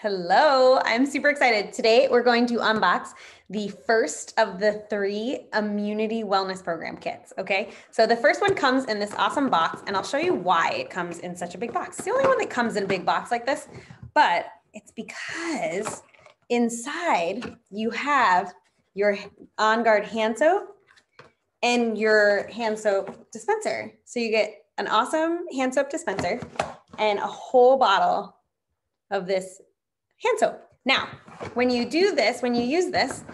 Hello, I'm super excited. Today we're going to unbox the first of the three immunity wellness program kits. Okay, so the first one comes in this awesome box, and I'll show you why it comes in such a big box. It's the only one that comes in a big box like this, but it's because inside you have your On Guard hand soap and your hand soap dispenser. So you get an awesome hand soap dispenser and a whole bottle of this hand soap. Now, when you do this, when you use this,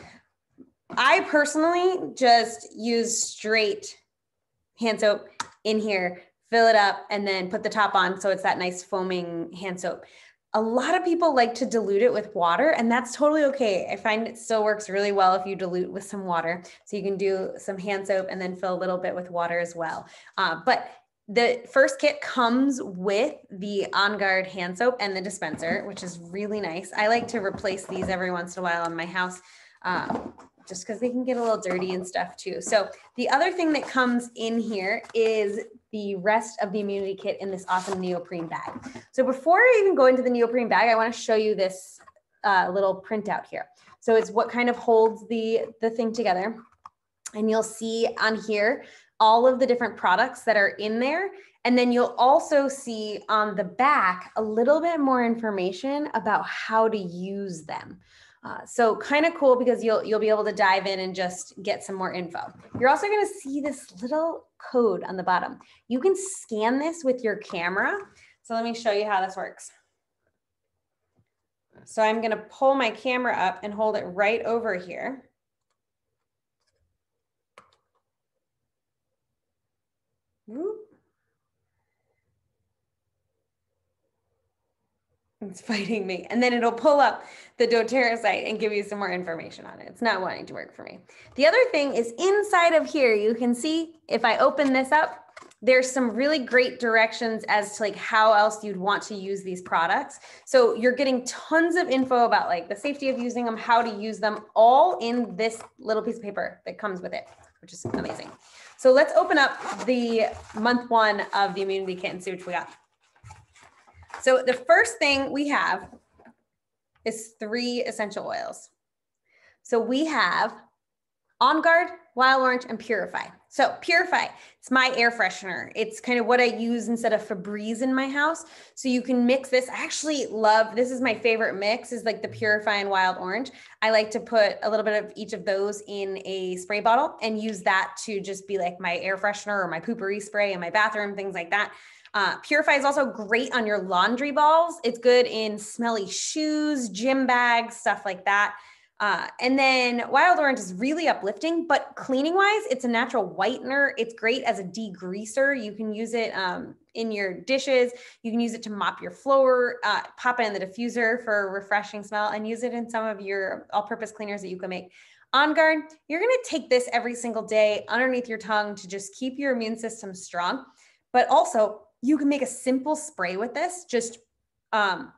I personally just use straight hand soap in here, fill it up, and then put the top on so it's that nice foaming hand soap. A lot of people like to dilute it with water, and that's totally okay. I find it still works really well if you dilute with some water. So you can do some hand soap and then fill a little bit with water as well. Uh, but the first kit comes with the On Guard hand soap and the dispenser, which is really nice. I like to replace these every once in a while in my house. Um, just because they can get a little dirty and stuff too. So the other thing that comes in here is the rest of the immunity kit in this awesome neoprene bag. So before I even go into the neoprene bag, I want to show you this uh, little printout here. So it's what kind of holds the, the thing together. And you'll see on here all of the different products that are in there. And then you'll also see on the back a little bit more information about how to use them. Uh, so kind of cool because you'll you'll be able to dive in and just get some more info. You're also going to see this little code on the bottom. You can scan this with your camera. So let me show you how this works. So I'm going to pull my camera up and hold it right over here. Whoop. It's fighting me. And then it'll pull up the doTERRA site and give you some more information on it. It's not wanting to work for me. The other thing is inside of here, you can see if I open this up, there's some really great directions as to like how else you'd want to use these products. So you're getting tons of info about like the safety of using them, how to use them all in this little piece of paper that comes with it, which is amazing. So let's open up the month one of the immunity kit and see what we got. So the first thing we have is three essential oils. So we have On Guard, Wild Orange, and Purify. So Purify, it's my air freshener. It's kind of what I use instead of Febreze in my house. So you can mix this. I actually love, this is my favorite mix is like the Purify and Wild Orange. I like to put a little bit of each of those in a spray bottle and use that to just be like my air freshener or my Poo-Pourri spray in my bathroom, things like that. Uh, Purify is also great on your laundry balls. It's good in smelly shoes, gym bags, stuff like that. Uh, and then wild orange is really uplifting, but cleaning wise, it's a natural whitener. It's great as a degreaser. You can use it um, in your dishes. You can use it to mop your floor, uh, pop it in the diffuser for a refreshing smell, and use it in some of your all purpose cleaners that you can make. On guard, you're going to take this every single day underneath your tongue to just keep your immune system strong. But also, you can make a simple spray with this. Just um,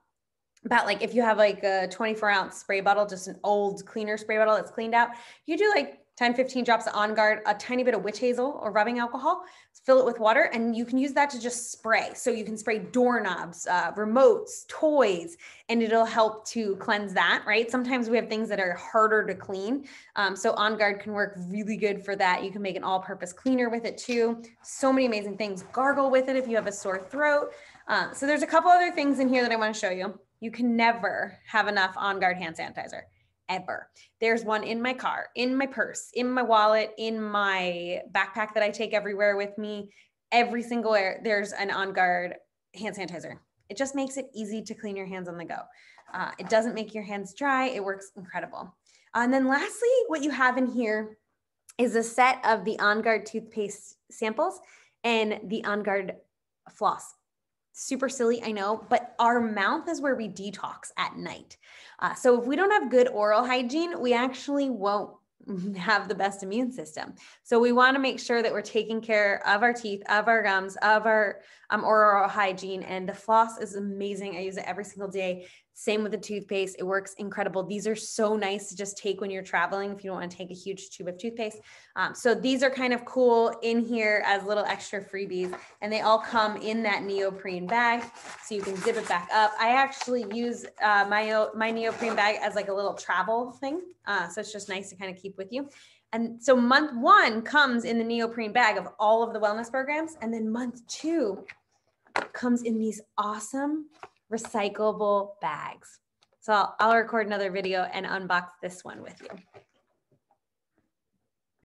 about like if you have like a 24 ounce spray bottle, just an old cleaner spray bottle that's cleaned out, you do like 10, 15 drops of On Guard, a tiny bit of witch hazel or rubbing alcohol, fill it with water, and you can use that to just spray. So you can spray doorknobs, uh, remotes, toys, and it'll help to cleanse that, right? Sometimes we have things that are harder to clean. Um, so On Guard can work really good for that. You can make an all purpose cleaner with it too. So many amazing things. Gargle with it if you have a sore throat. Uh, so there's a couple other things in here that I want to show you. You can never have enough on guard hand sanitizer ever. There's one in my car, in my purse, in my wallet, in my backpack that I take everywhere with me. Every single air, there's an on guard hand sanitizer. It just makes it easy to clean your hands on the go. Uh, it doesn't make your hands dry. It works incredible. Uh, and then lastly, what you have in here is a set of the On Guard toothpaste samples and the On Guard floss super silly, I know, but our mouth is where we detox at night. Uh, so if we don't have good oral hygiene, we actually won't have the best immune system. So we want to make sure that we're taking care of our teeth, of our gums, of our um, oral hygiene. And the floss is amazing. I use it every single day. Same with the toothpaste. It works incredible. These are so nice to just take when you're traveling if you don't want to take a huge tube of toothpaste. Um, so these are kind of cool in here as little extra freebies. And they all come in that neoprene bag. So you can zip it back up. I actually use uh, my, my neoprene bag as like a little travel thing. Uh, so it's just nice to kind of keep with you. And so month one comes in the neoprene bag of all of the wellness programs. And then month two comes in these awesome recyclable bags. So I'll, I'll record another video and unbox this one with you.